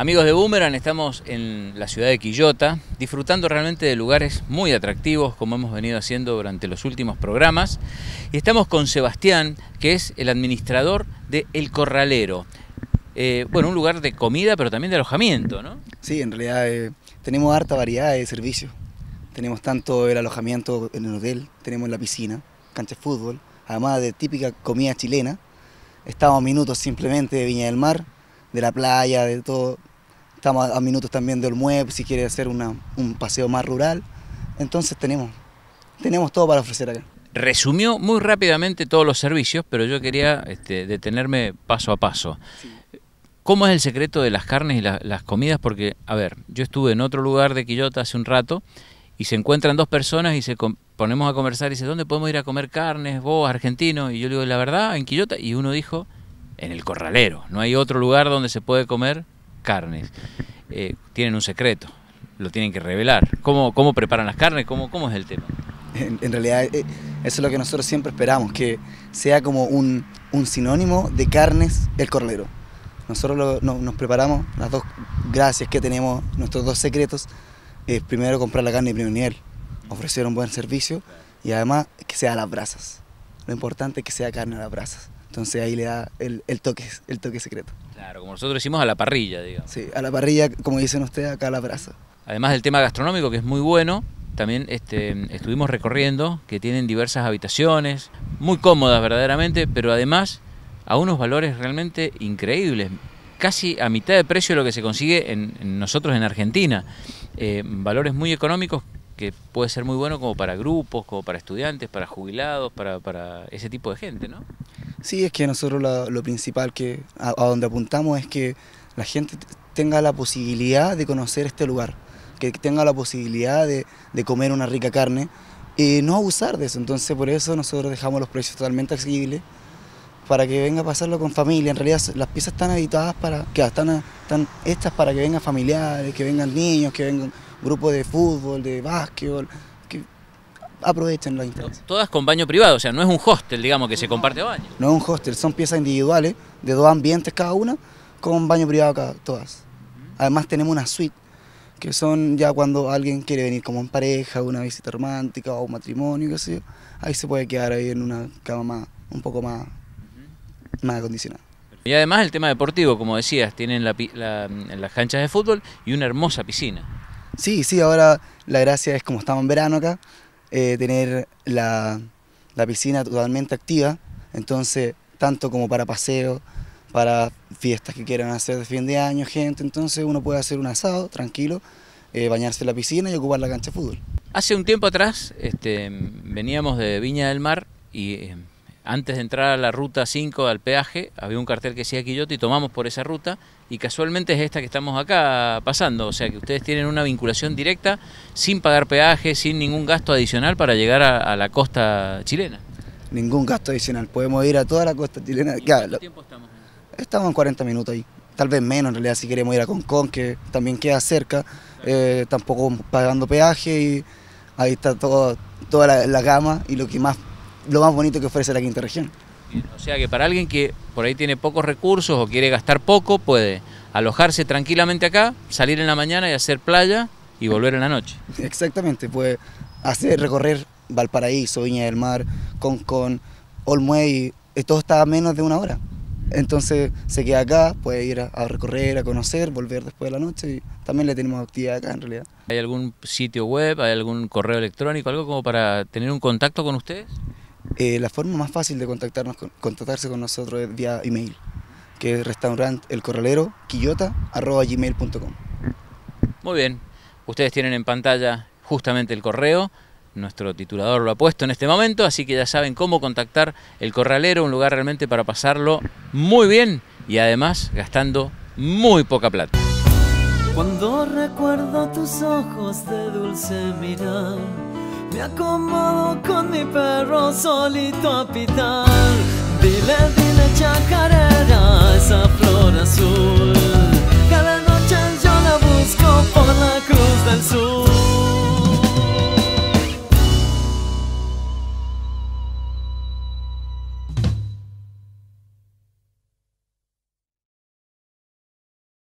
Amigos de Boomerang, estamos en la ciudad de Quillota, disfrutando realmente de lugares muy atractivos, como hemos venido haciendo durante los últimos programas. Y estamos con Sebastián, que es el administrador de El Corralero. Eh, bueno, un lugar de comida, pero también de alojamiento, ¿no? Sí, en realidad eh, tenemos harta variedad de servicios. Tenemos tanto el alojamiento en el hotel, tenemos la piscina, cancha de fútbol, además de típica comida chilena. Estamos minutos simplemente de Viña del Mar, de la playa, de todo. Estamos a minutos también de Olmueb, si quiere hacer una, un paseo más rural. Entonces tenemos, tenemos todo para ofrecer acá. Resumió muy rápidamente todos los servicios, pero yo quería este, detenerme paso a paso. ¿Cómo es el secreto de las carnes y la, las comidas? Porque, a ver, yo estuve en otro lugar de Quillota hace un rato y se encuentran dos personas y se ponemos a conversar y dice, ¿dónde podemos ir a comer carnes, vos, argentino? Y yo le digo, la verdad, en Quillota. Y uno dijo, en el corralero. No hay otro lugar donde se puede comer carnes. Eh, tienen un secreto, lo tienen que revelar. ¿Cómo, cómo preparan las carnes? ¿Cómo, ¿Cómo es el tema? En, realidad, eh, eso es lo que nosotros siempre esperamos, que sea como un, un sinónimo de carnes el corralero. Nosotros nos preparamos, las dos gracias que tenemos, nuestros dos secretos, es primero comprar la carne de primer nivel, ofrecer un buen servicio y además que sea a las brasas. Lo importante es que sea carne a las brasas. Entonces ahí le da el, toque, el toque secreto. Claro, como nosotros decimos a la parrilla, digamos. Sí, a la parrilla, como dicen ustedes, acá a la brasa. Además del tema gastronómico, que es muy bueno, también este, estuvimos recorriendo que tienen diversas habitaciones, muy cómodas verdaderamente, pero además a unos valores realmente increíbles, casi a mitad de precio de lo que se consigue en, en nosotros en Argentina. Eh, valores muy económicos que puede ser muy bueno como para grupos, como para estudiantes, para jubilados, para, para ese tipo de gente, ¿no? Sí, es que nosotros lo, principal que a, donde apuntamos es que la gente tenga la posibilidad de conocer este lugar, que tenga la posibilidad de, comer una rica carne y no abusar de eso. Entonces por eso nosotros dejamos los precios totalmente accesibles para que venga a pasarlo con familia. En realidad las piezas están editadas para que están, están hechas para que vengan familiares, que vengan niños, que vengan grupos de fútbol, de básquetbol, que aprovechen la instancia. Todas con baño privado, o sea, no es un hostel, digamos, que se comparte baño. No es un hostel, son piezas individuales de dos ambientes cada una, con baño privado cada, todas. Además tenemos una suite, que son ya cuando alguien quiere venir como en pareja, una visita romántica o un matrimonio, qué sé yo, ahí se puede quedar ahí en una cama más, un poco más, más acondicionada. Y además el tema deportivo, como decías, tienen la, la, las canchas de fútbol y una hermosa piscina. Sí, sí, ahora la gracia es como estamos en verano acá, eh, tener la, la, piscina totalmente activa, entonces tanto como para paseos, para fiestas que quieran hacer de fin de año, gente, entonces uno puede hacer un asado tranquilo, eh, bañarse en la piscina y ocupar la cancha de fútbol. Hace un tiempo atrás este, veníamos de Viña del Mar y eh, antes de entrar a la ruta 5 al peaje había un cartel que decía Quillota y tomamos por esa ruta. Y casualmente es esta que estamos acá pasando, o sea que ustedes tienen una vinculación directa sin pagar peaje, sin ningún gasto adicional para llegar a, a la costa chilena. Ningún gasto adicional, podemos ir a toda la costa chilena. ¿Y claro, ¿Cuánto tiempo estamos? Estamos en 40 minutos ahí, tal vez menos en realidad si queremos ir a Concón, que también queda cerca, eh, tampoco pagando peaje y ahí está todo, toda la, la gama y lo que más lo más bonito que ofrece la quinta región. O sea que para alguien que por ahí tiene pocos recursos o quiere gastar poco, puede alojarse tranquilamente acá, salir en la mañana y hacer playa y volver en la noche. Exactamente, puede hacer recorrer Valparaíso, Viña del Mar, Concón, Olmuey, todo está a menos de una hora. Entonces se queda acá, puede ir a, a, recorrer, a conocer, volver después de la noche y también le tenemos actividad acá en realidad. ¿Hay algún sitio web, hay algún correo electrónico, algo como para tener un contacto con ustedes? Eh, la forma más fácil de contactarnos, contactarse con nosotros es vía email, que es restaurant el corralero gmail.com. Muy bien, ustedes tienen en pantalla justamente el correo, nuestro titulador lo ha puesto en este momento, así que ya saben cómo contactar el corralero, un lugar realmente para pasarlo muy bien y además gastando muy poca plata. Cuando recuerdo tus ojos de dulce mirar me acomodo con mi perro solito a pitar. Dile, dile chacarera esa flor azul.